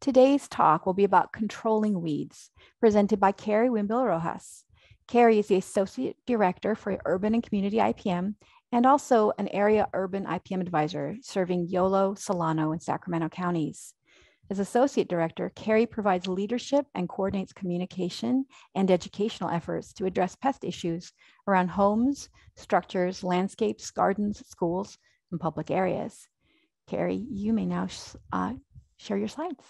Today's talk will be about controlling weeds, presented by Carrie Wimbill Rojas. Karey is the Associate Director for Urban and Community IPM and also an Area Urban IPM Advisor serving Yolo, Solano, and Sacramento counties. As Associate Director, Karey provides leadership and coordinates communication and educational efforts to address pest issues around homes, structures, landscapes, gardens, schools, and public areas. Karey, you may now uh, share your slides.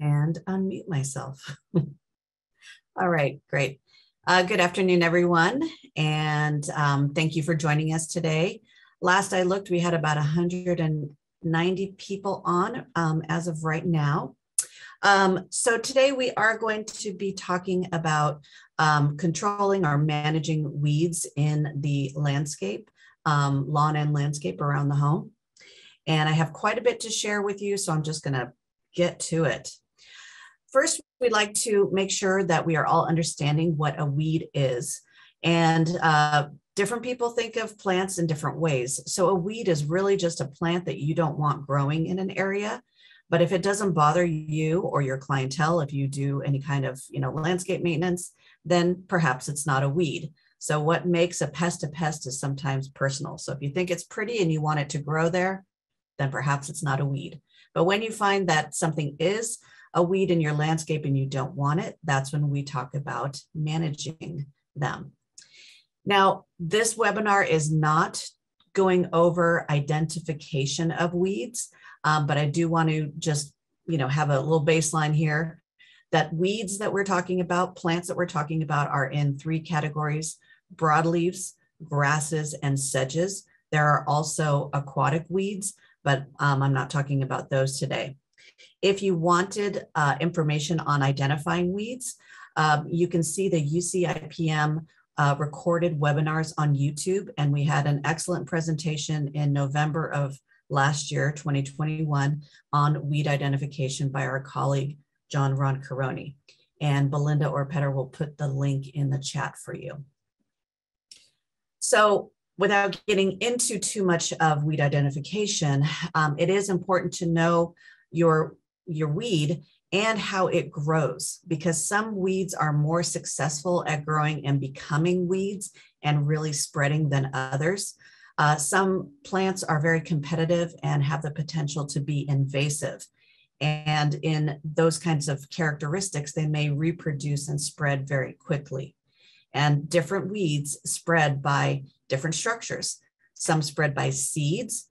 And unmute myself. All right, great. Uh, good afternoon, everyone, and um, thank you for joining us today. Last I looked, we had about 190 people on um, as of right now. Um, so today we are going to be talking about um, controlling or managing weeds in the landscape, um, lawn and landscape around the home. And I have quite a bit to share with you, so I'm just going to get to it. First, we'd like to make sure that we are all understanding what a weed is. And uh, different people think of plants in different ways. So a weed is really just a plant that you don't want growing in an area. But if it doesn't bother you or your clientele, if you do any kind of you know landscape maintenance, then perhaps it's not a weed. So what makes a pest a pest is sometimes personal. So if you think it's pretty and you want it to grow there, then perhaps it's not a weed. But when you find that something is a weed in your landscape and you don't want it, that's when we talk about managing them. Now, this webinar is not going over identification of weeds, um, but I do want to just, you know, have a little baseline here that weeds that we're talking about, plants that we're talking about are in three categories, broadleaves, grasses, and sedges. There are also aquatic weeds, but um, I'm not talking about those today. If you wanted uh, information on identifying weeds, um, you can see the UCIPM uh, recorded webinars on YouTube, and we had an excellent presentation in November of last year, 2021, on weed identification by our colleague, John Roncoroni. And Belinda Orpetter will put the link in the chat for you. So without getting into too much of weed identification, um, it is important to know your your weed and how it grows because some weeds are more successful at growing and becoming weeds and really spreading than others. Uh, some plants are very competitive and have the potential to be invasive. And in those kinds of characteristics, they may reproduce and spread very quickly. And different weeds spread by different structures. Some spread by seeds,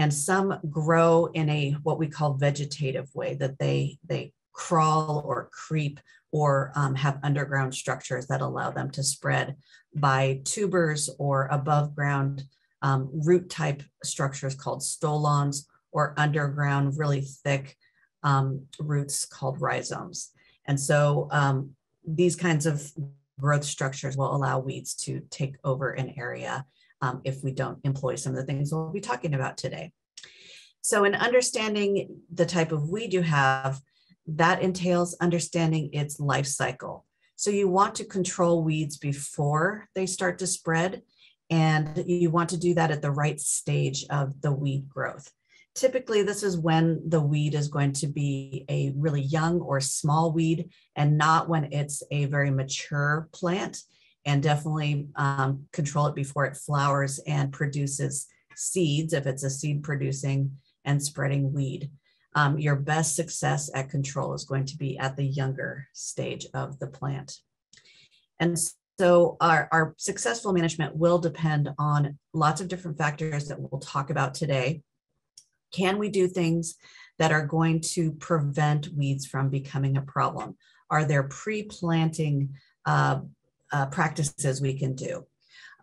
and some grow in a what we call vegetative way that they they crawl or creep or um, have underground structures that allow them to spread by tubers or above ground um, root type structures called stolons or underground really thick um, roots called rhizomes. And so um, these kinds of growth structures will allow weeds to take over an area um, if we don't employ some of the things we'll be talking about today. So in understanding the type of weed you have, that entails understanding its life cycle. So you want to control weeds before they start to spread, and you want to do that at the right stage of the weed growth. Typically, this is when the weed is going to be a really young or small weed and not when it's a very mature plant and definitely um, control it before it flowers and produces seeds if it's a seed producing and spreading weed. Um, your best success at control is going to be at the younger stage of the plant. And so our, our successful management will depend on lots of different factors that we'll talk about today. Can we do things that are going to prevent weeds from becoming a problem? Are there pre-planting uh, uh, practices we can do.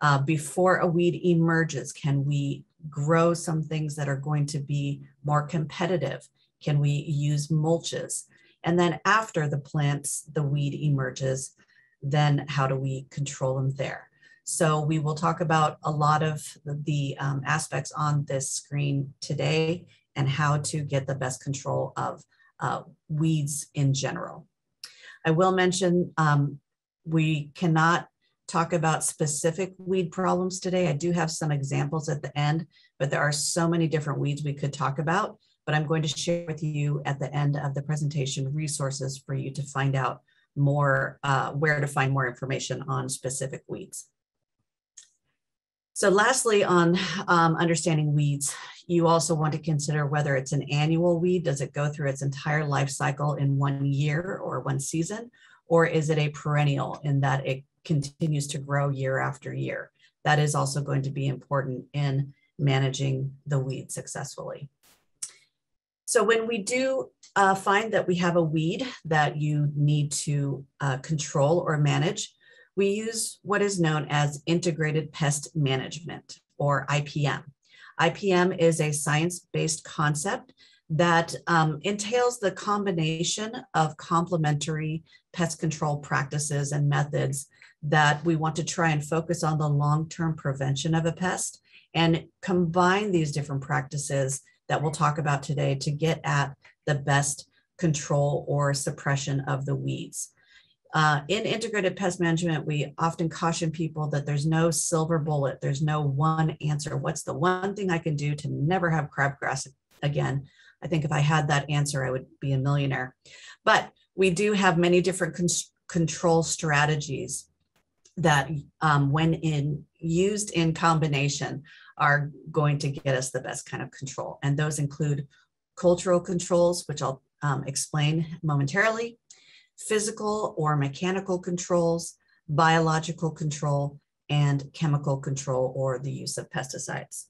Uh, before a weed emerges, can we grow some things that are going to be more competitive? Can we use mulches? And then after the plants, the weed emerges, then how do we control them there? So we will talk about a lot of the um, aspects on this screen today and how to get the best control of uh, weeds in general. I will mention um, we cannot talk about specific weed problems today. I do have some examples at the end, but there are so many different weeds we could talk about. But I'm going to share with you at the end of the presentation resources for you to find out more, uh, where to find more information on specific weeds. So lastly, on um, understanding weeds, you also want to consider whether it's an annual weed. Does it go through its entire life cycle in one year or one season? Or is it a perennial in that it continues to grow year after year? That is also going to be important in managing the weed successfully. So when we do uh, find that we have a weed that you need to uh, control or manage, we use what is known as integrated pest management or IPM. IPM is a science-based concept that um, entails the combination of complementary pest control practices and methods that we want to try and focus on the long-term prevention of a pest and combine these different practices that we'll talk about today to get at the best control or suppression of the weeds. Uh, in integrated pest management, we often caution people that there's no silver bullet, there's no one answer. What's the one thing I can do to never have crabgrass again? I think if I had that answer, I would be a millionaire. But we do have many different con control strategies that, um, when in used in combination, are going to get us the best kind of control. And those include cultural controls, which I'll um, explain momentarily, physical or mechanical controls, biological control, and chemical control or the use of pesticides.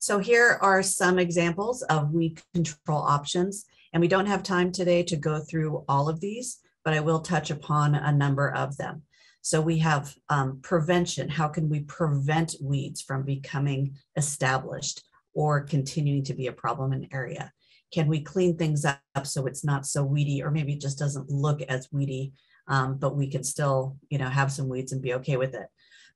So here are some examples of weed control options. And we don't have time today to go through all of these, but I will touch upon a number of them. So we have um, prevention. How can we prevent weeds from becoming established or continuing to be a problem in area? can we clean things up so it's not so weedy or maybe it just doesn't look as weedy um, but we can still you know have some weeds and be okay with it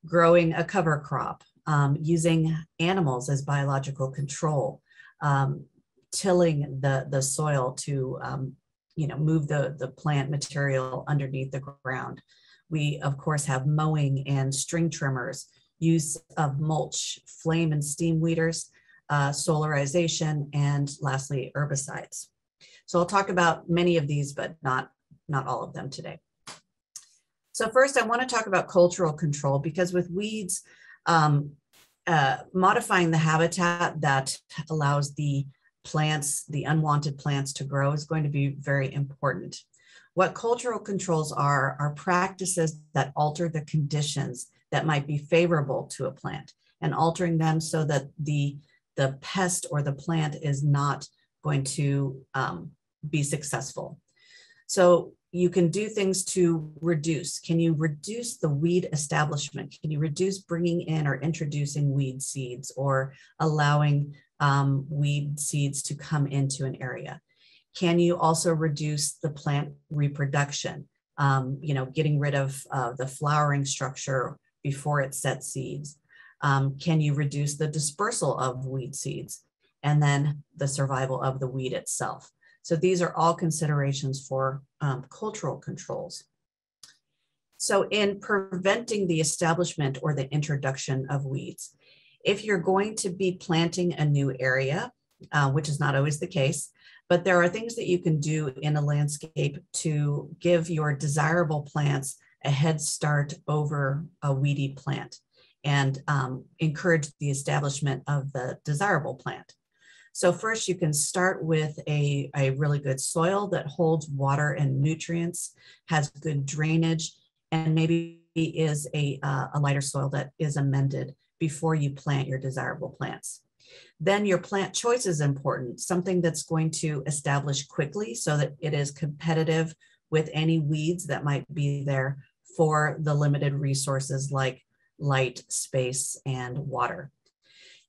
growing a cover crop um, using animals as biological control um, tilling the the soil to um, you know move the the plant material underneath the ground we of course have mowing and string trimmers use of mulch flame and steam weeders uh, solarization, and lastly, herbicides. So I'll talk about many of these, but not, not all of them today. So first, I want to talk about cultural control because with weeds, um, uh, modifying the habitat that allows the plants, the unwanted plants to grow is going to be very important. What cultural controls are, are practices that alter the conditions that might be favorable to a plant and altering them so that the the pest or the plant is not going to um, be successful. So you can do things to reduce. Can you reduce the weed establishment? Can you reduce bringing in or introducing weed seeds or allowing um, weed seeds to come into an area? Can you also reduce the plant reproduction? Um, you know, getting rid of uh, the flowering structure before it sets seeds. Um, can you reduce the dispersal of weed seeds? And then the survival of the weed itself. So these are all considerations for um, cultural controls. So in preventing the establishment or the introduction of weeds, if you're going to be planting a new area, uh, which is not always the case, but there are things that you can do in a landscape to give your desirable plants a head start over a weedy plant and um, encourage the establishment of the desirable plant. So first you can start with a, a really good soil that holds water and nutrients, has good drainage, and maybe is a, uh, a lighter soil that is amended before you plant your desirable plants. Then your plant choice is important, something that's going to establish quickly so that it is competitive with any weeds that might be there for the limited resources like light, space, and water.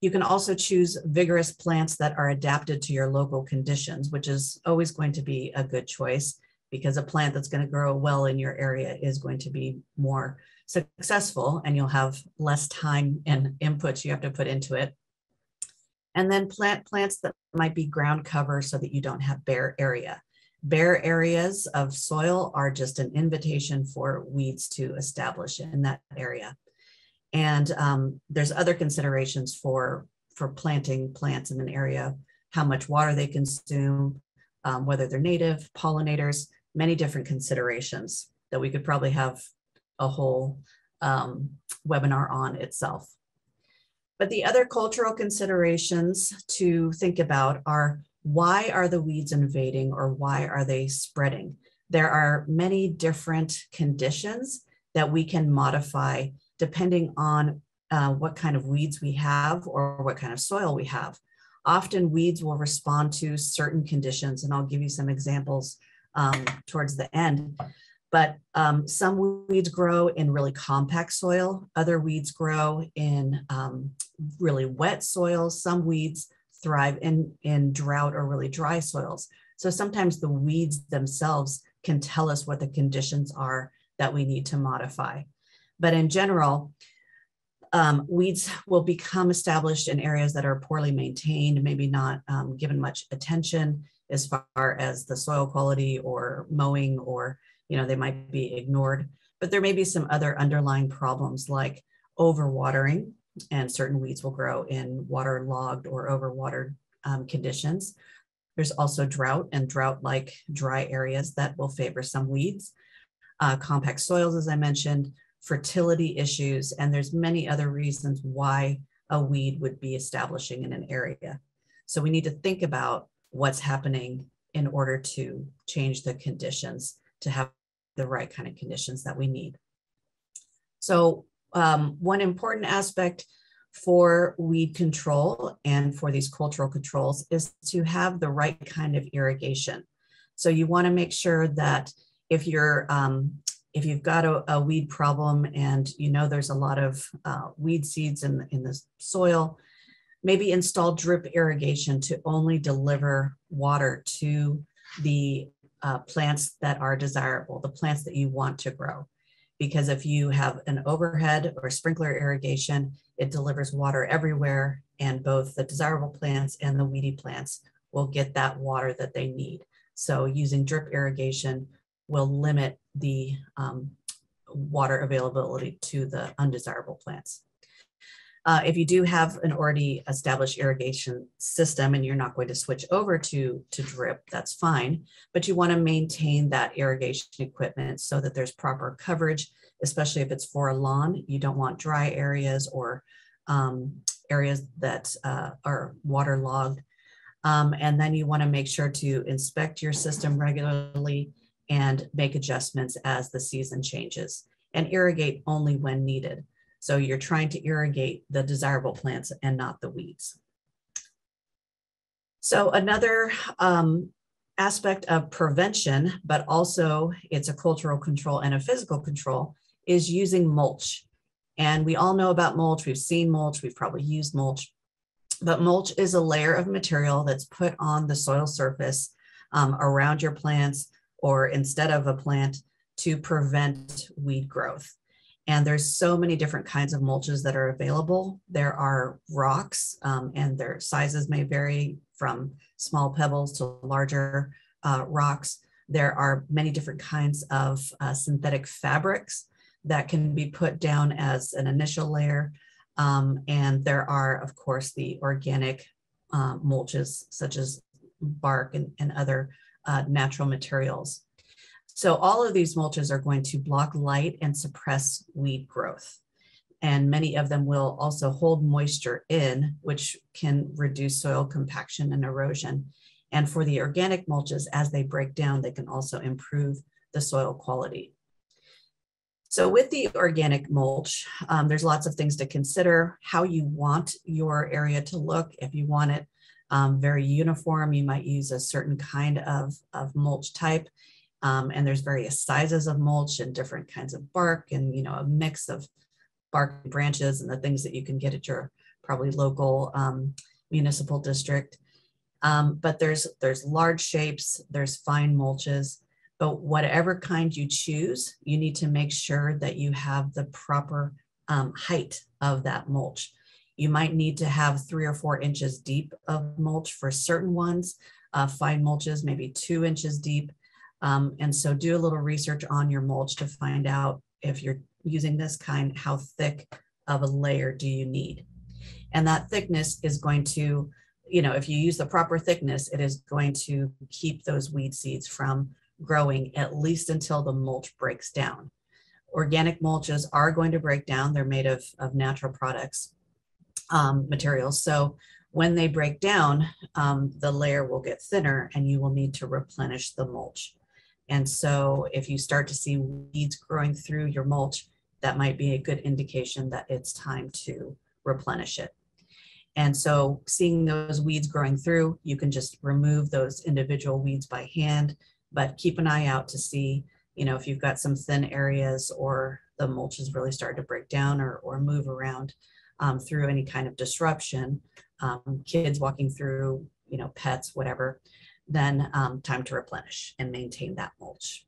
You can also choose vigorous plants that are adapted to your local conditions, which is always going to be a good choice because a plant that's going to grow well in your area is going to be more successful and you'll have less time and inputs you have to put into it. And then plant plants that might be ground cover so that you don't have bare area. Bare areas of soil are just an invitation for weeds to establish in that area. And um, there's other considerations for, for planting plants in an area, how much water they consume, um, whether they're native, pollinators, many different considerations that we could probably have a whole um, webinar on itself. But the other cultural considerations to think about are why are the weeds invading or why are they spreading? There are many different conditions that we can modify depending on uh, what kind of weeds we have or what kind of soil we have. Often weeds will respond to certain conditions, and I'll give you some examples um, towards the end. But um, some weeds grow in really compact soil, other weeds grow in um, really wet soils, some weeds thrive in, in drought or really dry soils. So sometimes the weeds themselves can tell us what the conditions are that we need to modify. But in general, um, weeds will become established in areas that are poorly maintained, maybe not um, given much attention as far as the soil quality or mowing, or you know they might be ignored. But there may be some other underlying problems like overwatering, and certain weeds will grow in waterlogged or overwatered um, conditions. There's also drought and drought-like dry areas that will favor some weeds. Uh, compact soils, as I mentioned, fertility issues, and there's many other reasons why a weed would be establishing in an area. So we need to think about what's happening in order to change the conditions to have the right kind of conditions that we need. So um, one important aspect for weed control and for these cultural controls is to have the right kind of irrigation. So you want to make sure that if you're um, if you've got a, a, weed problem and you know there's a lot of uh, weed seeds in, in the soil, maybe install drip irrigation to only deliver water to the uh, plants that are desirable, the plants that you want to grow. Because if you have an overhead or sprinkler irrigation, it delivers water everywhere, and both the desirable plants and the weedy plants will get that water that they need. So using drip irrigation will limit the um, water availability to the undesirable plants. Uh, if you do have an already established irrigation system and you're not going to switch over to, to drip, that's fine. But you want to maintain that irrigation equipment so that there's proper coverage, especially if it's for a lawn. You don't want dry areas or um, areas that uh, are waterlogged. Um, and then you want to make sure to inspect your system regularly and make adjustments as the season changes and irrigate only when needed. So you're trying to irrigate the desirable plants and not the weeds. So another um, aspect of prevention, but also it's a cultural control and a physical control, is using mulch. And we all know about mulch. We've seen mulch. We've probably used mulch. But mulch is a layer of material that's put on the soil surface um, around your plants or instead of a plant to prevent weed growth. And there's so many different kinds of mulches that are available. There are rocks, um, and their sizes may vary from small pebbles to larger uh, rocks. There are many different kinds of uh, synthetic fabrics that can be put down as an initial layer. Um, and there are, of course, the organic uh, mulches, such as bark and, and other uh, natural materials. So all of these mulches are going to block light and suppress weed growth. And many of them will also hold moisture in, which can reduce soil compaction and erosion. And for the organic mulches, as they break down, they can also improve the soil quality. So with the organic mulch, um, there's lots of things to consider, how you want your area to look. If you want it um, very uniform. You might use a certain kind of, of mulch type. Um, and there's various sizes of mulch and different kinds of bark and, you know, a mix of bark branches and the things that you can get at your probably local um, municipal district. Um, but there's, there's large shapes, there's fine mulches, but whatever kind you choose, you need to make sure that you have the proper um, height of that mulch. You might need to have three or four inches deep of mulch for certain ones, uh, fine mulches, maybe two inches deep. Um, and so do a little research on your mulch to find out if you're using this kind, how thick of a layer do you need? And that thickness is going to, you know, if you use the proper thickness, it is going to keep those weed seeds from growing at least until the mulch breaks down. Organic mulches are going to break down. They're made of, of natural products, um, materials. So when they break down, um, the layer will get thinner and you will need to replenish the mulch. And so if you start to see weeds growing through your mulch, that might be a good indication that it's time to replenish it. And so seeing those weeds growing through, you can just remove those individual weeds by hand, but keep an eye out to see, you know, if you've got some thin areas or the mulch is really starting to break down or, or move around um, through any kind of disruption, um, kids walking through, you know, pets, whatever, then um, time to replenish and maintain that mulch.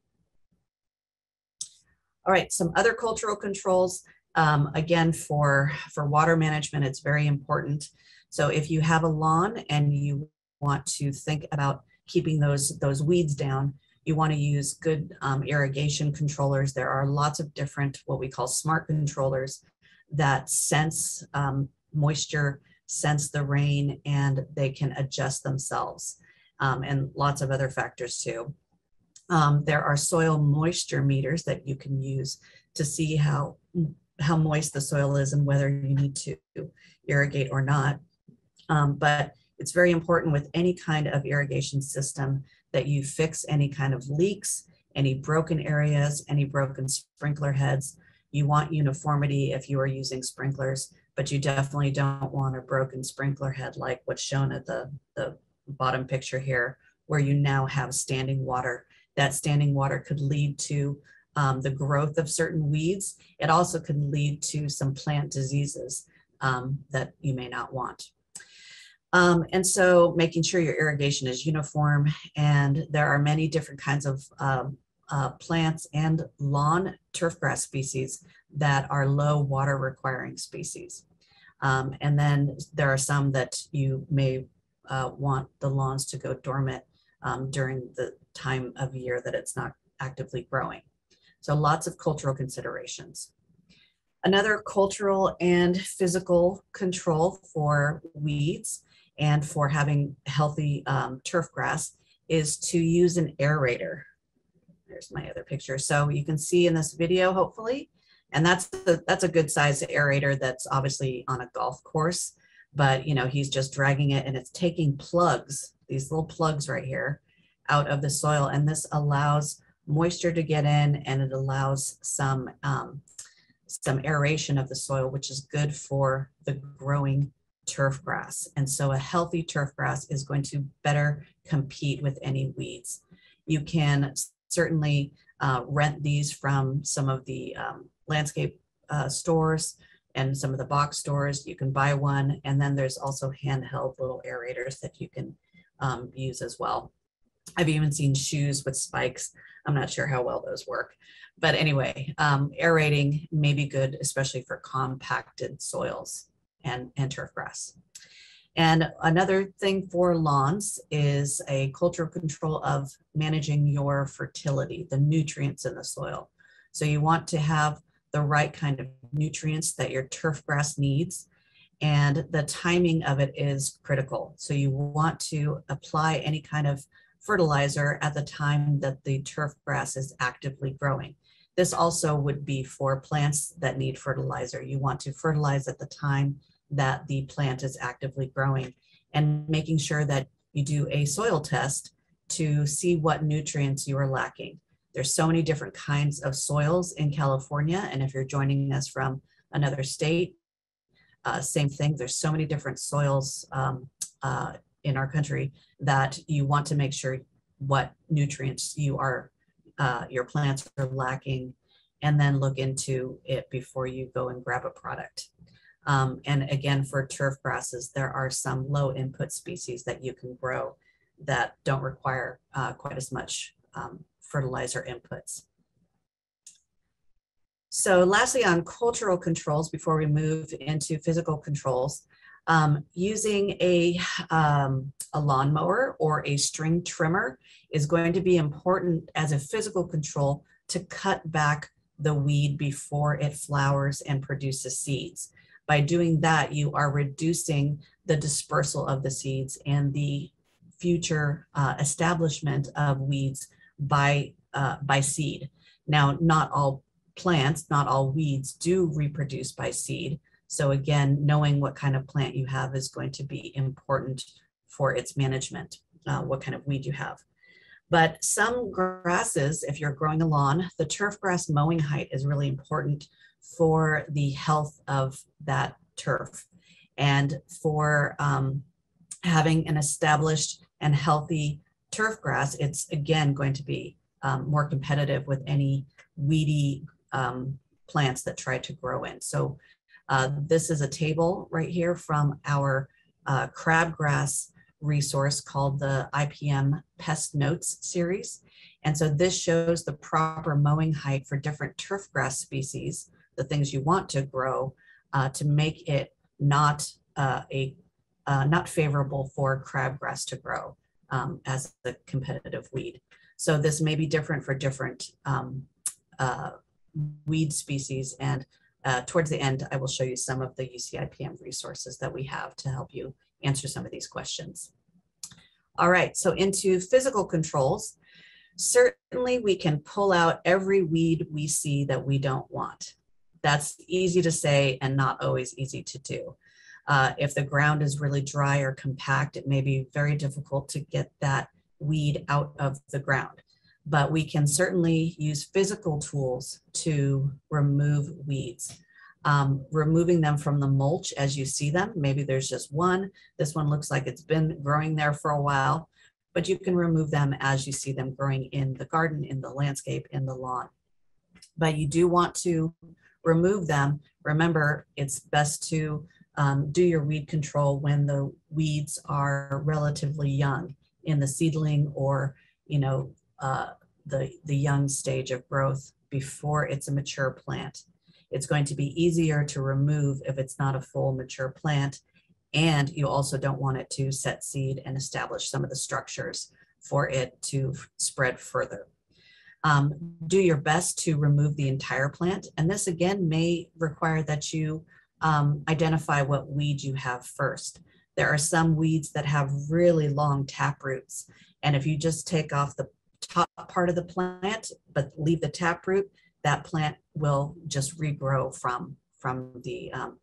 All right, some other cultural controls. Um, again, for, for water management, it's very important. So if you have a lawn and you want to think about keeping those, those weeds down, you want to use good um, irrigation controllers. There are lots of different, what we call smart controllers that sense um, moisture, sense the rain, and they can adjust themselves um, and lots of other factors too. Um, there are soil moisture meters that you can use to see how, how moist the soil is and whether you need to irrigate or not. Um, but it's very important with any kind of irrigation system that you fix any kind of leaks, any broken areas, any broken sprinkler heads. You want uniformity if you are using sprinklers, but you definitely don't want a broken sprinkler head like what's shown at the, the bottom picture here, where you now have standing water. That standing water could lead to um, the growth of certain weeds. It also could lead to some plant diseases um, that you may not want. Um, and so making sure your irrigation is uniform and there are many different kinds of um, uh, plants and lawn turfgrass species that are low water requiring species. Um, and then there are some that you may uh, want the lawns to go dormant um, during the time of year that it's not actively growing. So lots of cultural considerations. Another cultural and physical control for weeds and for having healthy um, turf grass is to use an aerator. There's my other picture. So you can see in this video, hopefully, and that's a, that's a good size aerator that's obviously on a golf course but you know he's just dragging it and it's taking plugs these little plugs right here out of the soil. And this allows moisture to get in and it allows some um, some aeration of the soil which is good for the growing turf grass. And so a healthy turf grass is going to better compete with any weeds. You can certainly uh, rent these from some of the um, landscape uh, stores and some of the box stores. You can buy one. And then there's also handheld little aerators that you can um, use as well. I've even seen shoes with spikes. I'm not sure how well those work. But anyway, um, aerating may be good, especially for compacted soils and, and turf grass. And another thing for lawns is a cultural control of managing your fertility, the nutrients in the soil. So you want to have the right kind of nutrients that your turf grass needs. And the timing of it is critical. So you want to apply any kind of fertilizer at the time that the turf grass is actively growing. This also would be for plants that need fertilizer. You want to fertilize at the time that the plant is actively growing and making sure that you do a soil test to see what nutrients you are lacking. There's so many different kinds of soils in California. And if you're joining us from another state, uh, same thing. There's so many different soils um, uh, in our country that you want to make sure what nutrients you are, uh, your plants are lacking, and then look into it before you go and grab a product. Um, and again, for turf grasses, there are some low input species that you can grow that don't require uh, quite as much um, fertilizer inputs. So lastly, on cultural controls, before we move into physical controls, um, using a, um, a lawnmower or a string trimmer is going to be important as a physical control to cut back the weed before it flowers and produces seeds. By doing that, you are reducing the dispersal of the seeds and the future uh, establishment of weeds by, uh, by seed. Now, not all plants, not all weeds do reproduce by seed. So again, knowing what kind of plant you have is going to be important for its management, uh, what kind of weed you have. But some grasses, if you're growing a lawn, the turf grass mowing height is really important for the health of that turf and for um, having an established and healthy turf grass, it's again going to be um, more competitive with any weedy um, plants that try to grow in. So uh, this is a table right here from our uh, crabgrass resource called the IPM Pest Notes series. And so this shows the proper mowing height for different turf grass species, the things you want to grow uh, to make it not uh, a uh, not favorable for crabgrass to grow um, as a competitive weed. So this may be different for different um, uh, weed species. And uh, towards the end, I will show you some of the UCIPM resources that we have to help you answer some of these questions. All right, so into physical controls. Certainly we can pull out every weed we see that we don't want. That's easy to say and not always easy to do. Uh, if the ground is really dry or compact, it may be very difficult to get that weed out of the ground but we can certainly use physical tools to remove weeds. Um, removing them from the mulch as you see them. Maybe there's just one. This one looks like it's been growing there for a while, but you can remove them as you see them growing in the garden, in the landscape, in the lawn. But you do want to remove them. Remember, it's best to um, do your weed control when the weeds are relatively young in the seedling or, you know, uh, the, the young stage of growth before it's a mature plant. It's going to be easier to remove if it's not a full mature plant. And you also don't want it to set seed and establish some of the structures for it to spread further. Um, do your best to remove the entire plant. And this again may require that you um, identify what weed you have first. There are some weeds that have really long tap roots. And if you just take off the top part of the plant, but leave the taproot, that plant will just regrow from, from the, um,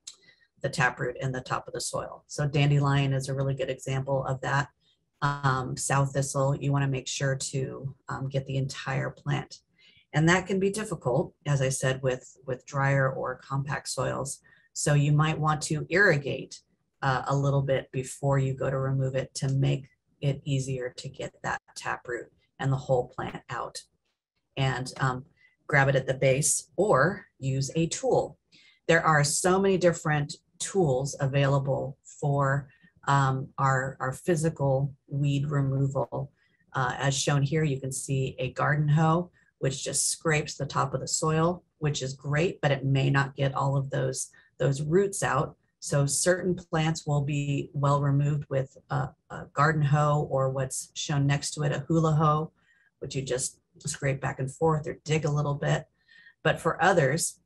the taproot in the top of the soil. So dandelion is a really good example of that. Um, sow thistle, you wanna make sure to um, get the entire plant. And that can be difficult, as I said, with, with drier or compact soils. So you might want to irrigate uh, a little bit before you go to remove it to make it easier to get that taproot and the whole plant out and um, grab it at the base or use a tool. There are so many different tools available for um, our, our physical weed removal. Uh, as shown here, you can see a garden hoe, which just scrapes the top of the soil, which is great, but it may not get all of those, those roots out. So certain plants will be well removed with a, a, garden hoe or what's shown next to it, a hula hoe, which you just scrape back and forth or dig a little bit. But for others,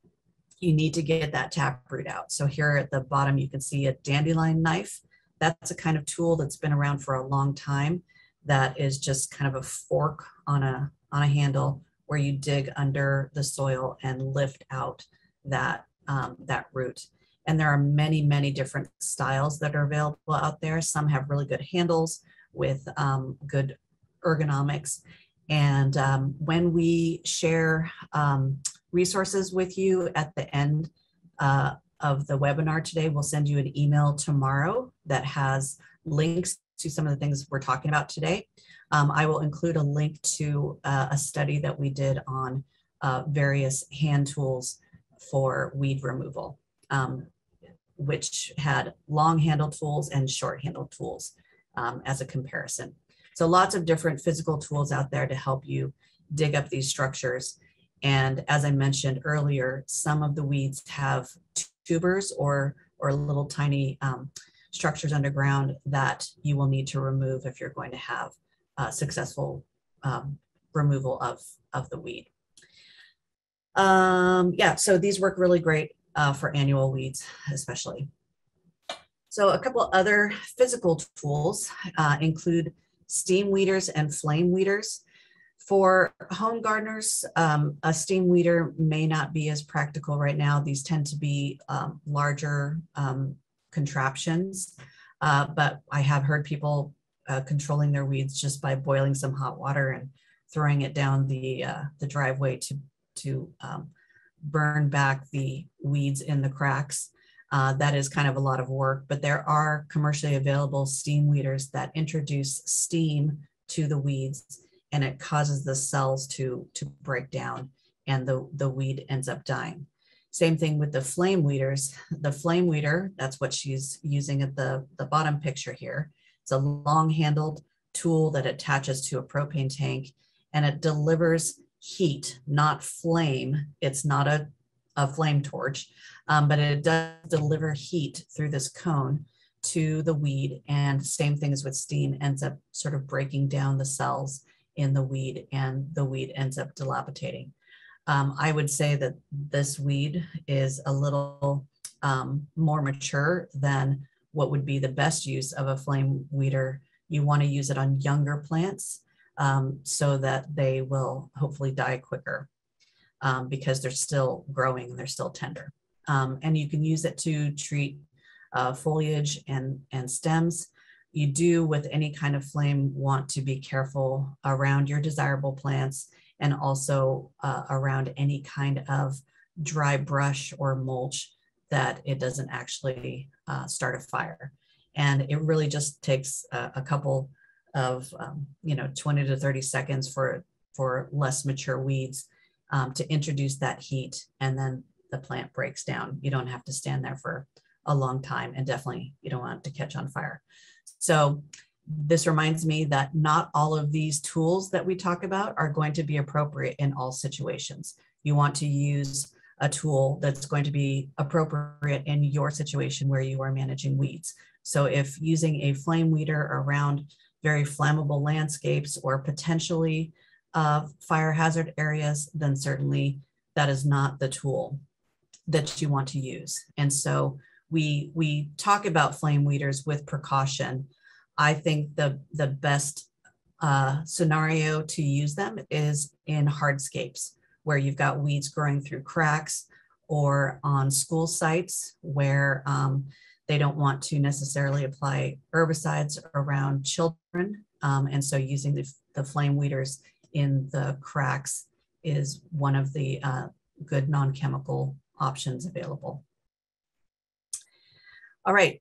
you need to get that taproot out. So here at the bottom, you can see a dandelion knife. That's a kind of tool that's been around for a long time that is just kind of a fork on a, on a handle where you dig under the soil and lift out that, um, that root. And there are many, many different styles that are available out there. Some have really good handles with um, good ergonomics. And um, when we share um, resources with you at the end uh, of the webinar today, we'll send you an email tomorrow that has links to some of the things we're talking about today. Um, I will include a link to uh, a study that we did on uh, various hand tools for weed removal. Um, which had long handle tools and short handle tools um, as a comparison. So lots of different physical tools out there to help you dig up these structures. And as I mentioned earlier, some of the weeds have tubers or, or little tiny um, structures underground that you will need to remove if you're going to have uh, successful um, removal of, of the weed. Um, yeah, so these work really great uh, for annual weeds, especially. So a couple other physical tools uh, include steam weeders and flame weeders. For home gardeners, um, a steam weeder may not be as practical right now. These tend to be um, larger um, contraptions, uh, but I have heard people uh, controlling their weeds just by boiling some hot water and throwing it down the, uh, the driveway to, to um, burn back the weeds in the cracks. Uh, that is kind of a lot of work, but there are commercially available steam weeders that introduce steam to the weeds and it causes the cells to, to break down and the, the weed ends up dying. Same thing with the flame weeders. The flame weeder, that's what she's using at the, the bottom picture here. It's a long handled tool that attaches to a propane tank and it delivers heat, not flame. It's not a, a flame torch, um, but it does deliver heat through this cone to the weed. And same thing as with steam, ends up sort of breaking down the cells in the weed and the weed ends up dilapidating. Um, I would say that this weed is a little um, more mature than what would be the best use of a flame weeder. You want to use it on younger plants um, so that they will hopefully die quicker um, because they're still growing and they're still tender. Um, and you can use it to treat uh, foliage and, and stems. You do with any kind of flame want to be careful around your desirable plants and also uh, around any kind of dry brush or mulch that it doesn't actually uh, start a fire. And it really just takes a, a couple of, um, you know, 20 to 30 seconds for, for less mature weeds um, to introduce that heat and then the plant breaks down. You don't have to stand there for a long time and definitely you don't want it to catch on fire. So this reminds me that not all of these tools that we talk about are going to be appropriate in all situations. You want to use a tool that's going to be appropriate in your situation where you are managing weeds. So if using a flame weeder around very flammable landscapes or potentially uh, fire hazard areas, then certainly that is not the tool that you want to use. And so we, we talk about flame weeders with precaution. I think the, the best uh, scenario to use them is in hardscapes where you've got weeds growing through cracks or on school sites where um, they don't want to necessarily apply herbicides around children. Um, and so using the, the flame weeders in the cracks is one of the uh, good non-chemical options available. All right,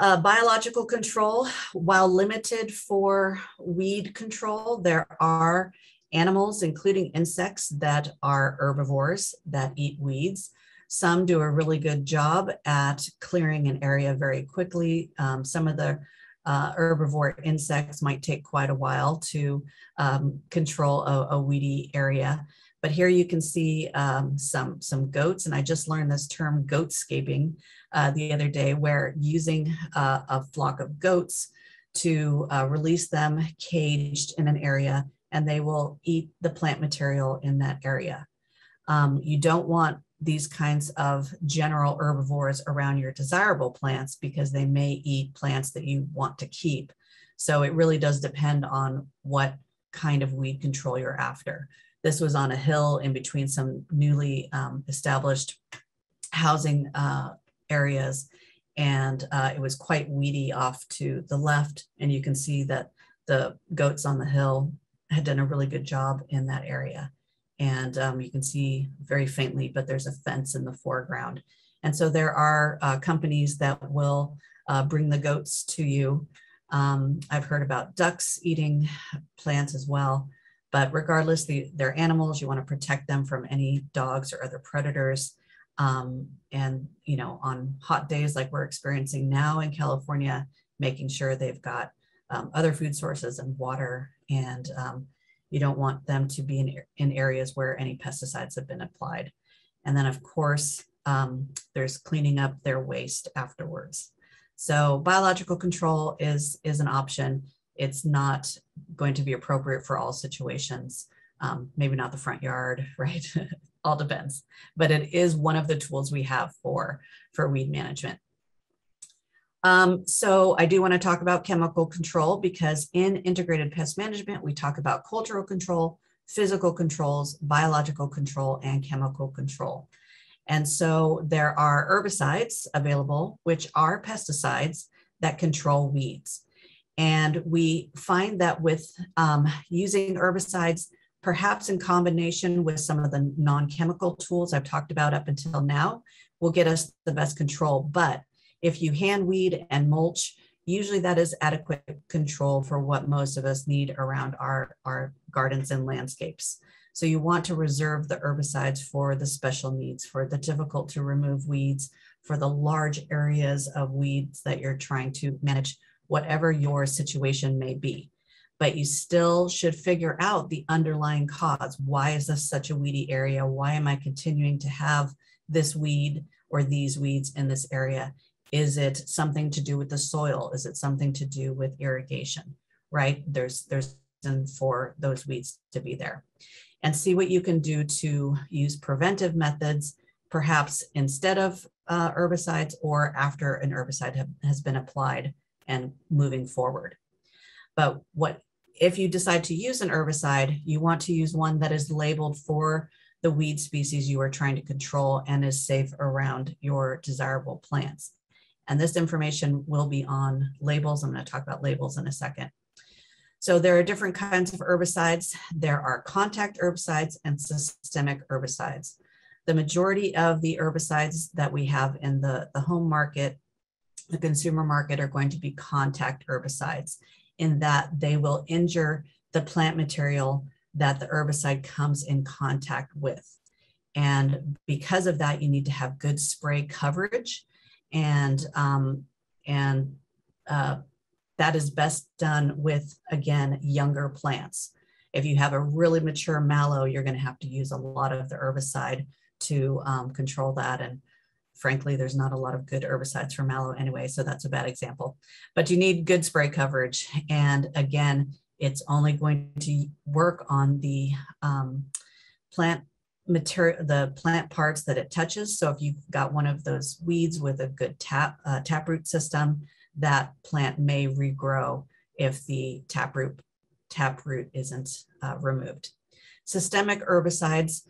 uh, biological control, while limited for weed control, there are animals, including insects, that are herbivores that eat weeds. Some do a really good job at clearing an area very quickly. Um, some of the uh, herbivore insects might take quite a while to um, control a, a, weedy area. But here you can see um, some, some goats, and I just learned this term goatscaping uh, the other day, where using uh, a flock of goats to uh, release them caged in an area, and they will eat the plant material in that area. Um, you don't want these kinds of general herbivores around your desirable plants because they may eat plants that you want to keep. So it really does depend on what kind of weed control you're after. This was on a hill in between some newly um, established housing uh, areas, and uh, it was quite weedy off to the left. And you can see that the goats on the hill had done a really good job in that area and um, you can see very faintly, but there's a fence in the foreground. And so there are uh, companies that will uh, bring the goats to you. Um, I've heard about ducks eating plants as well, but regardless, the, they're animals. You want to protect them from any dogs or other predators. Um, and, you know, on hot days like we're experiencing now in California, making sure they've got um, other food sources and water and um, You don't want them to be in, in areas where any pesticides have been applied. And then of course, um, there's cleaning up their waste afterwards. So biological control is, is an option. It's not going to be appropriate for all situations. Um, maybe not the front yard, right? all depends, but it is one of the tools we have for, for weed management. Um, so I do want to talk about chemical control because in integrated pest management, we talk about cultural control, physical controls, biological control, and chemical control. And so there are herbicides available, which are pesticides that control weeds. And we find that with um, using herbicides, perhaps in combination with some of the non-chemical tools I've talked about up until now, will get us the best control. But if you hand weed and mulch, usually that is adequate control for what most of us need around our, our gardens and landscapes. So you want to reserve the herbicides for the special needs, for the difficult to remove weeds, for the large areas of weeds that you're trying to manage, whatever your situation may be. But you still should figure out the underlying cause. Why is this such a weedy area? Why am I continuing to have this weed or these weeds in this area? Is it something to do with the soil? Is it something to do with irrigation? Right? There's there's for those weeds to be there and see what you can do to use preventive methods, perhaps instead of uh, herbicides or after an herbicide have, has been applied and moving forward. But what if you decide to use an herbicide, you want to use one that is labeled for the weed species you are trying to control and is safe around your desirable plants. And this information will be on labels. I'm going to talk about labels in a second. So there are different kinds of herbicides. There are contact herbicides and systemic herbicides. The majority of the herbicides that we have in the, the home market, the consumer market are going to be contact herbicides in that they will injure the plant material that the herbicide comes in contact with. And because of that, you need to have good spray coverage and, um, and uh, that is best done with, again, younger plants. If you have a really mature mallow, you're going to have to use a lot of the herbicide to um, control that. And frankly, there's not a lot of good herbicides for mallow anyway, so that's a bad example. But you need good spray coverage. And again, it's only going to work on the um, plant material, the plant parts that it touches. So if you've got one of those weeds with a good tap uh, taproot system, that plant may regrow if the taproot taproot isn't uh, removed. Systemic herbicides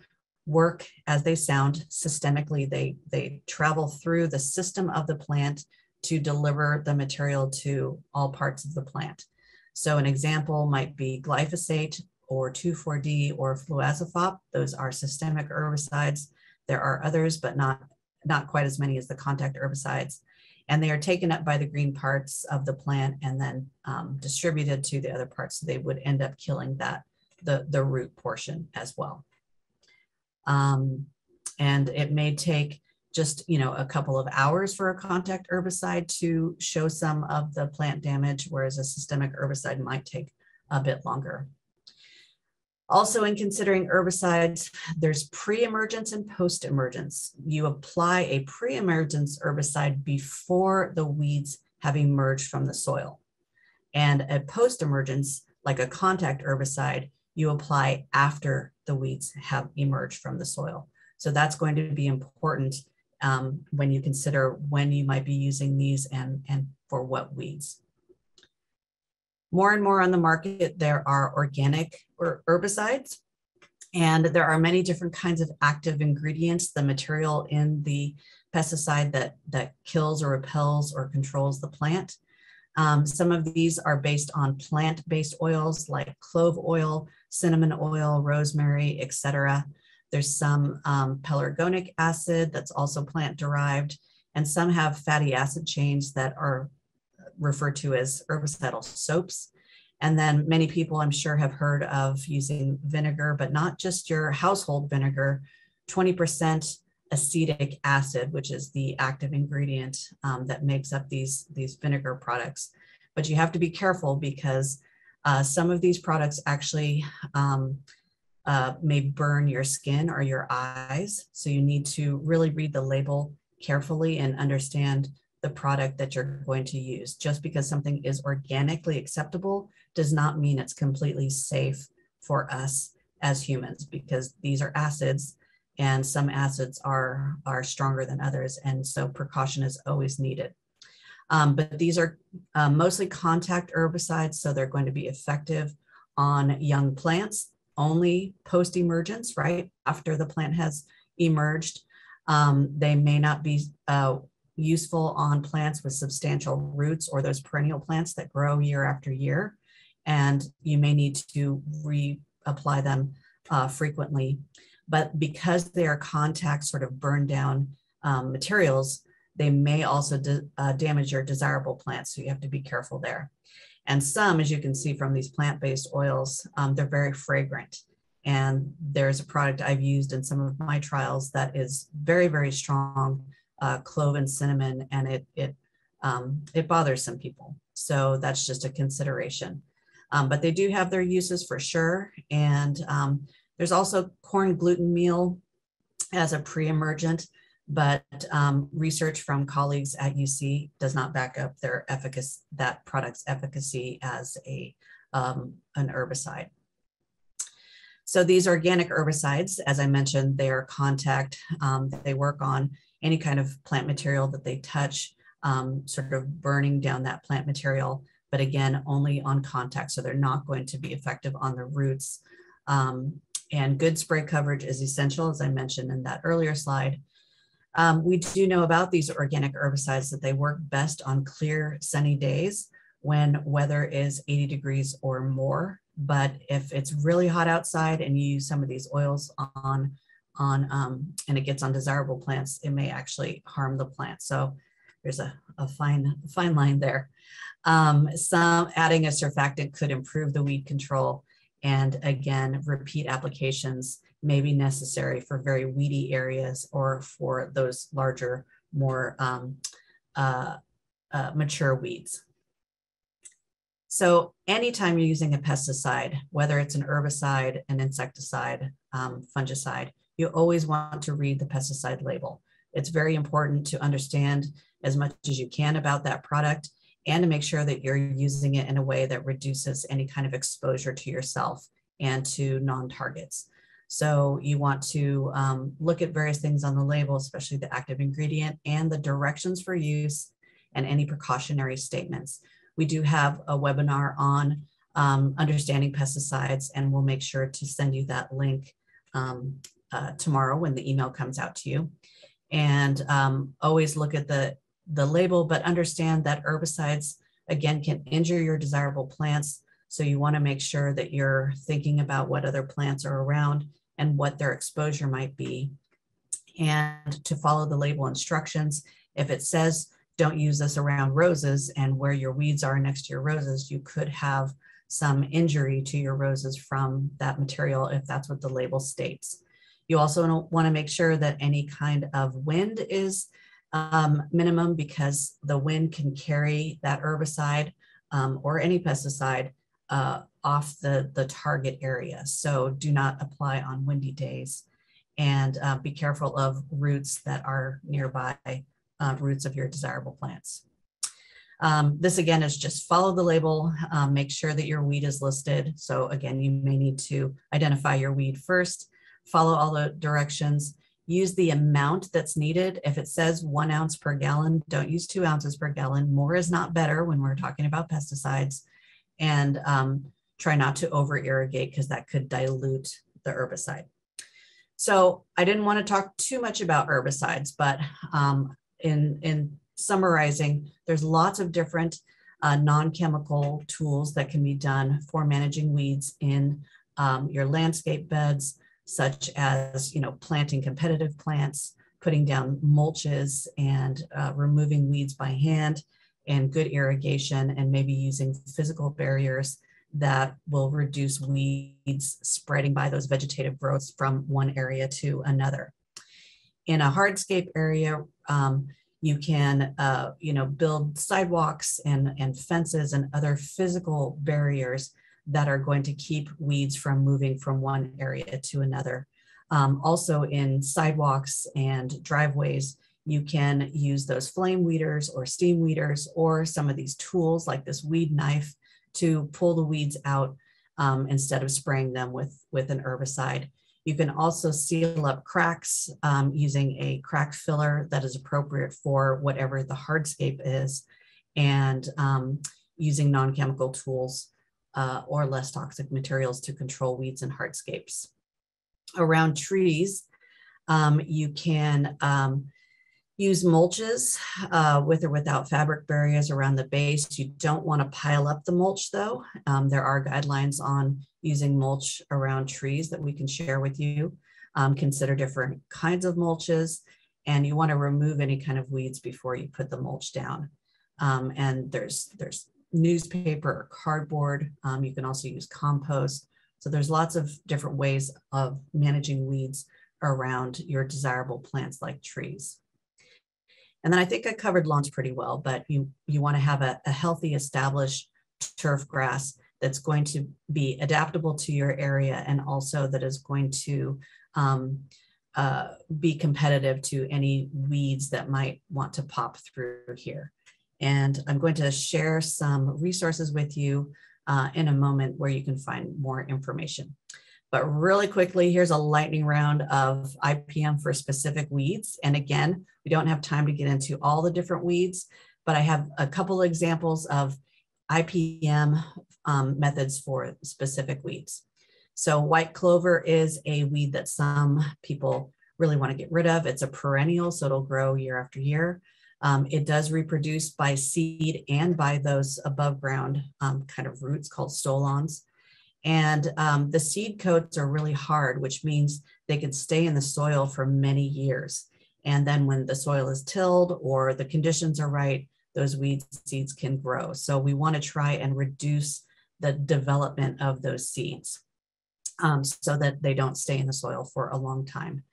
work as they sound systemically. They, they travel through the system of the plant to deliver the material to all parts of the plant. So an example might be glyphosate or 2,4-D or fluazifop. Those are systemic herbicides. There are others, but not, not quite as many as the contact herbicides and they are taken up by the green parts of the plant and then um, distributed to the other parts. So they would end up killing that, the, the root portion as well. Um, and it may take just you know a couple of hours for a contact herbicide to show some of the plant damage, whereas a systemic herbicide might take a bit longer. Also in considering herbicides, there's pre-emergence and post-emergence. You apply a pre-emergence herbicide before the weeds have emerged from the soil. And a post-emergence, like a contact herbicide, you apply after the weeds have emerged from the soil. So that's going to be important um, when you consider when you might be using these and, and for what weeds. More and more on the market, there are organic or herbicides, and there are many different kinds of active ingredients, the material in the pesticide that, that kills or repels or controls the plant. Um, some of these are based on plant-based oils like clove oil, cinnamon oil, rosemary, etc. There's some um, pelargonic acid that's also plant-derived, and some have fatty acid chains that are referred to as herbicidal soaps. And then many people, I'm sure, have heard of using vinegar, but not just your household vinegar, 20% acetic acid, which is the active ingredient um, that makes up these, these vinegar products. But you have to be careful because Uh, some of these products actually um, uh, may burn your skin or your eyes. So you need to really read the label carefully and understand the product that you're going to use. Just because something is organically acceptable does not mean it's completely safe for us as humans because these are acids and some acids are, are stronger than others. And so precaution is always needed. Um, but these are uh, mostly contact herbicides, so they're going to be effective on young plants only post emergence, right? After the plant has emerged. Um, they may not be uh, useful on plants with substantial roots or those perennial plants that grow year after year. And you may need to reapply them uh, frequently. But because they are contact sort of burn down um, materials, they may also uh, damage your desirable plants. So you have to be careful there. And some, as you can see from these plant-based oils, um, they're very fragrant. And there's a product I've used in some of my trials that is very, very strong, uh, clove and cinnamon, and it, it, um, it bothers some people. So that's just a consideration. Um, but they do have their uses for sure. And um, there's also corn gluten meal as a pre-emergent but um, research from colleagues at UC does not back up their efficacy, that product's efficacy as a, um, an herbicide. So these organic herbicides, as I mentioned, they are contact. Um, they work on any kind of plant material that they touch, um, sort of burning down that plant material, but again, only on contact. So they're not going to be effective on the roots. Um, and good spray coverage is essential, as I mentioned in that earlier slide. Um, we do know about these organic herbicides that they work best on clear sunny days when weather is 80 degrees or more. But if it's really hot outside and you use some of these oils on, on um, and it gets on desirable plants, it may actually harm the plant. So there's a, a fine, fine line there. Um, some adding a surfactant could improve the weed control. And again, repeat applications may be necessary for very weedy areas or for those larger, more um, uh, uh, mature weeds. So anytime you're using a pesticide, whether it's an herbicide, an insecticide, um, fungicide, you always want to read the pesticide label. It's very important to understand as much as you can about that product and to make sure that you're using it in a way that reduces any kind of exposure to yourself and to non-targets. So you want to um, look at various things on the label, especially the active ingredient and the directions for use and any precautionary statements. We do have a webinar on um, understanding pesticides and we'll make sure to send you that link um, uh, tomorrow when the email comes out to you. And um, always look at the, the label, but understand that herbicides, again, can injure your desirable plants. So you wanna make sure that you're thinking about what other plants are around and what their exposure might be, and to follow the label instructions. If it says don't use this around roses and where your weeds are next to your roses, you could have some injury to your roses from that material if that's what the label states. You also want to make sure that any kind of wind is um, minimum because the wind can carry that herbicide um, or any pesticide uh, off the, the target area. So do not apply on windy days and uh, be careful of roots that are nearby uh, roots of your desirable plants. Um, this again is just follow the label, um, make sure that your weed is listed. So again, you may need to identify your weed first, follow all the directions, use the amount that's needed. If it says one ounce per gallon, don't use two ounces per gallon. More is not better when we're talking about pesticides. And um, try not to over irrigate because that could dilute the herbicide. So I didn't want to talk too much about herbicides, but um, in, in summarizing, there's lots of different uh, non-chemical tools that can be done for managing weeds in um, your landscape beds, such as you know planting competitive plants, putting down mulches, and uh, removing weeds by hand, and good irrigation, and maybe using physical barriers that will reduce weeds spreading by those vegetative growths from one area to another. In a hardscape area, um, you can, uh, you know, build sidewalks and, and fences and other physical barriers that are going to keep weeds from moving from one area to another. Um, also in sidewalks and driveways, you can use those flame weeders or steam weeders or some of these tools like this weed knife to pull the weeds out um, instead of spraying them with, with an herbicide. You can also seal up cracks um, using a crack filler that is appropriate for whatever the hardscape is and um, using non-chemical tools uh, or less toxic materials to control weeds and hardscapes. Around trees, um, you can um, use mulches uh, with or without fabric barriers around the base. You don't want to pile up the mulch though. Um, there are guidelines on using mulch around trees that we can share with you. Um, consider different kinds of mulches and you want to remove any kind of weeds before you put the mulch down. Um, and there's, there's newspaper cardboard. Um, you can also use compost. So there's lots of different ways of managing weeds around your desirable plants like trees. And then I think I covered lawns pretty well, but you, you want to have a, a healthy established turf grass that's going to be adaptable to your area and also that is going to um, uh, be competitive to any weeds that might want to pop through here. And I'm going to share some resources with you uh, in a moment where you can find more information. But really quickly, here's a lightning round of IPM for specific weeds. And again, we don't have time to get into all the different weeds, but I have a couple examples of IPM um, methods for specific weeds. So white clover is a weed that some people really want to get rid of. It's a perennial, so it'll grow year after year. Um, it does reproduce by seed and by those above ground um, kind of roots called stolons. And um, the seed coats are really hard, which means they can stay in the soil for many years. And then when the soil is tilled or the conditions are right, those weed seeds can grow. So we want to try and reduce the development of those seeds um, so that they don't stay in the soil for a long time.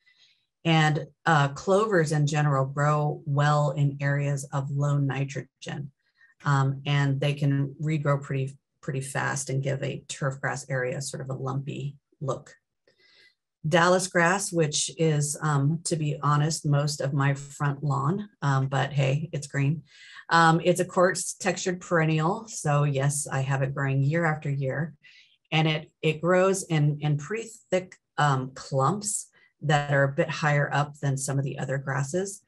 And uh, clovers in general grow well in areas of low nitrogen. Um, and they can regrow pretty pretty fast and give a turf grass area sort of a lumpy look. Dallas grass, which is, um, to be honest, most of my front lawn, um, but hey, it's green. Um, it's a quartz textured perennial. So yes, I have it growing year after year. And it, it grows in, in pretty thick um, clumps that are a bit higher up than some of the other grasses.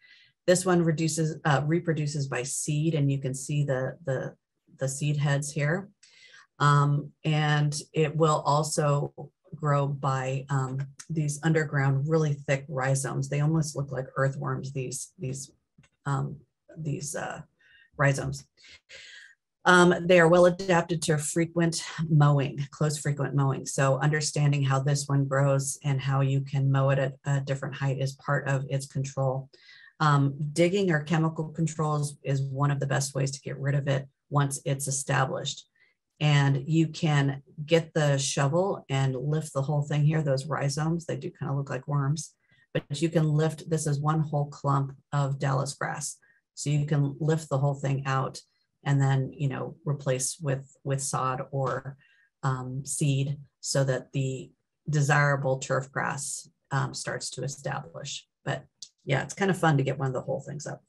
This one reduces, uh, reproduces by seed and you can see the, the, the seed heads here. Um, and it will also grow by um, these underground, really thick rhizomes. They almost look like earthworms, these, these, um, these uh, rhizomes. Um, they are well adapted to frequent mowing, close frequent mowing. So understanding how this one grows and how you can mow it at a different height is part of its control. Um, digging or chemical controls is one of the best ways to get rid of it once it's established and you can get the shovel and lift the whole thing here, those rhizomes, they do kind of look like worms, but you can lift, this is one whole clump of Dallas grass. So you can lift the whole thing out and then, you know, replace with, with sod or um, seed so that the desirable turf grass um, starts to establish. But yeah, it's kind of fun to get one of the whole things up.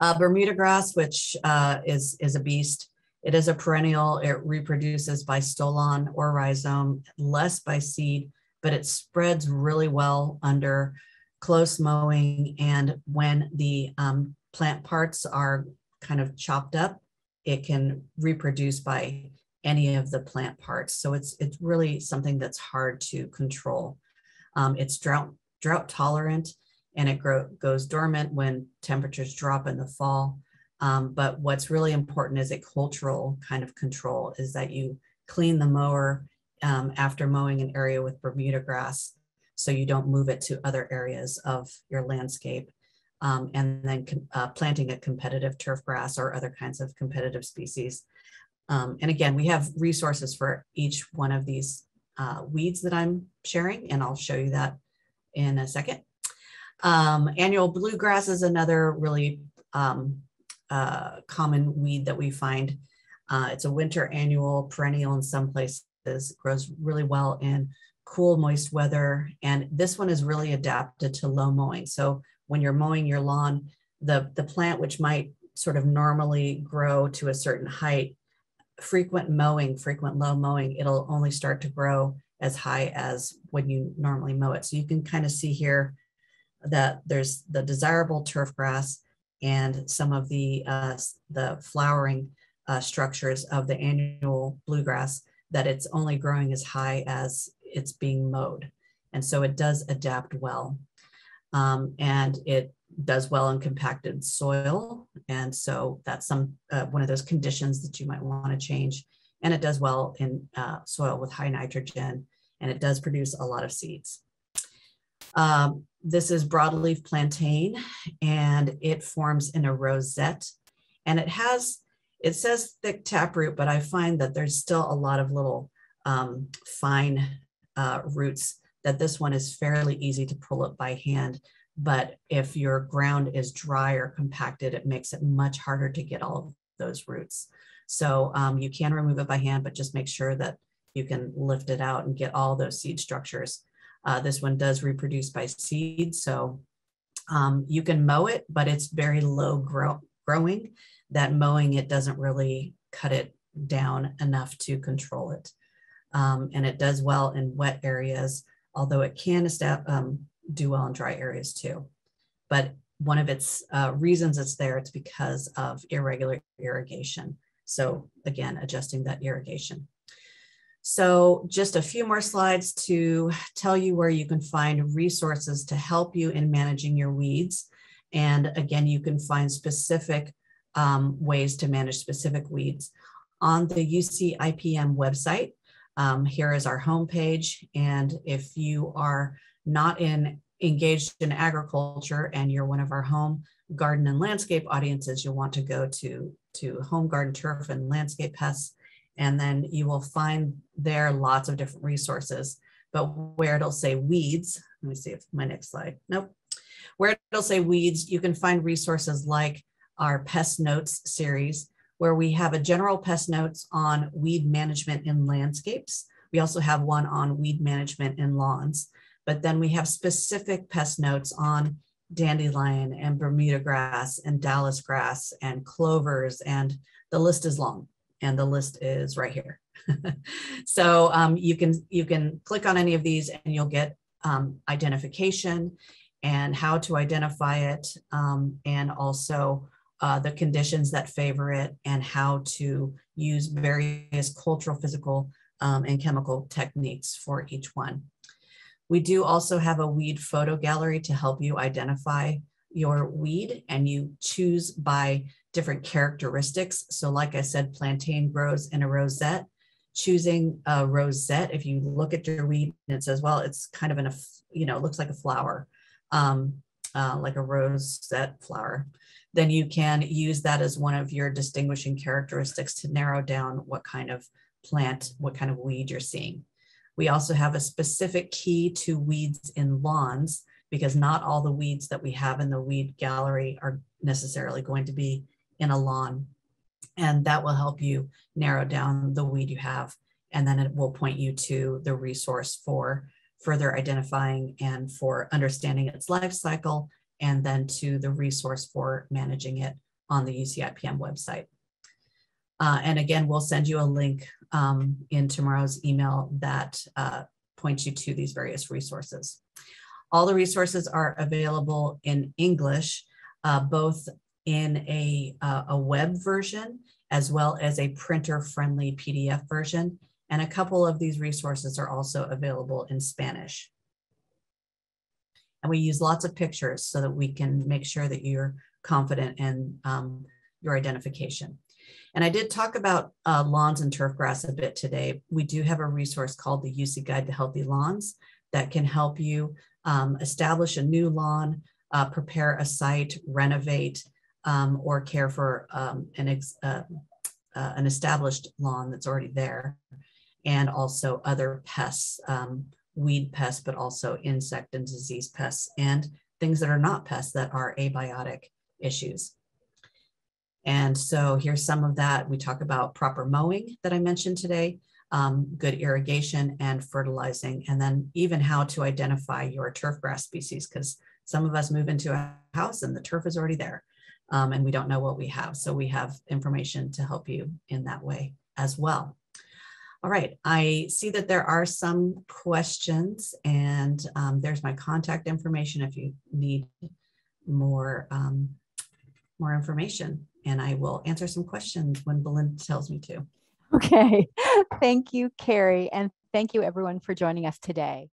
Uh, Bermuda grass, which uh, is, is a beast, it is a perennial. It reproduces by stolon or rhizome, less by seed, but it spreads really well under close mowing. And when the um, plant parts are kind of chopped up, it can reproduce by any of the plant parts. So it's it's really something that's hard to control. Um, it's drought drought tolerant and it grow, goes dormant when temperatures drop in the fall. Um, but what's really important is a cultural kind of control is that you clean the mower um, after mowing an area with Bermuda grass so you don't move it to other areas of your landscape. Um, and then uh, planting a competitive turf grass or other kinds of competitive species. Um, and again, we have resources for each one of these uh, weeds that I'm sharing, and I'll show you that in a second. Um, annual bluegrass is another really um, uh, common weed that we find. Uh, it's a winter annual perennial in some places, grows really well in cool, moist weather. And this one is really adapted to low mowing. So when you're mowing your lawn, the, the plant, which might sort of normally grow to a certain height, frequent mowing, frequent low mowing, it'll only start to grow as high as when you normally mow it. So you can kind of see here that there's the desirable turf grass and some of the uh, the flowering uh, structures of the annual bluegrass that it's only growing as high as it's being mowed. And so it does adapt well. Um, and it does well in compacted soil. And so that's some uh, one of those conditions that you might want to change. And it does well in uh, soil with high nitrogen, and it does produce a lot of seeds. Um, this is broadleaf plantain, and it forms in a rosette. And it has, it says thick taproot, but I find that there's still a lot of little um, fine uh, roots that this one is fairly easy to pull up by hand. But if your ground is dry or compacted, it makes it much harder to get all of those roots. So um, you can remove it by hand, but just make sure that you can lift it out and get all those seed structures. Uh, this one does reproduce by seed, so um, you can mow it, but it's very low grow growing. That mowing it doesn't really cut it down enough to control it. Um, and it does well in wet areas, although it can um, do well in dry areas too. But one of its uh, reasons it's there, it's because of irregular irrigation. So again, adjusting that irrigation. So just a few more slides to tell you where you can find resources to help you in managing your weeds. And again, you can find specific um, ways to manage specific weeds on the UC IPM website. Um, here is our homepage. And if you are not in engaged in agriculture and you're one of our home garden and landscape audiences, you'll want to go to, to home garden turf and landscape pests and then you will find there lots of different resources. But where it'll say weeds, let me see if my next slide, nope. Where it'll say weeds, you can find resources like our pest notes series, where we have a general pest notes on weed management in landscapes. We also have one on weed management in lawns, but then we have specific pest notes on dandelion and Bermuda grass and Dallas grass and clovers, and the list is long and the list is right here. so um, you can you can click on any of these and you'll get um, identification and how to identify it um, and also uh, the conditions that favor it and how to use various cultural, physical, um, and chemical techniques for each one. We do also have a weed photo gallery to help you identify your weed and you choose by different characteristics. So like I said, plantain grows in a rosette. Choosing a rosette, if you look at your weed and it says, well, it's kind of in a, you know, looks like a flower, um, uh, like a rosette flower, then you can use that as one of your distinguishing characteristics to narrow down what kind of plant, what kind of weed you're seeing. We also have a specific key to weeds in lawns because not all the weeds that we have in the weed gallery are necessarily going to be in a lawn. And that will help you narrow down the weed you have. And then it will point you to the resource for further identifying and for understanding its life cycle, and then to the resource for managing it on the UCIPM website. Uh, and again, we'll send you a link um, in tomorrow's email that uh, points you to these various resources. All the resources are available in English, uh, both in a, uh, a web version as well as a printer friendly PDF version. And a couple of these resources are also available in Spanish. And we use lots of pictures so that we can make sure that you're confident in um, your identification. And I did talk about uh, lawns and turf grass a bit today. We do have a resource called the UC Guide to Healthy Lawns that can help you um, establish a new lawn, uh, prepare a site, renovate, um, or care for um, an, uh, uh, an established lawn that's already there, and also other pests, um, weed pests, but also insect and disease pests, and things that are not pests that are abiotic issues. And so here's some of that. We talk about proper mowing that I mentioned today, um, good irrigation and fertilizing, and then even how to identify your turf grass species, because some of us move into a house and the turf is already there um, and we don't know what we have. So we have information to help you in that way as well. All right, I see that there are some questions and um, there's my contact information if you need more, um, more information and I will answer some questions when Belinda tells me to. Okay, thank you, Karey, and thank you everyone for joining us today.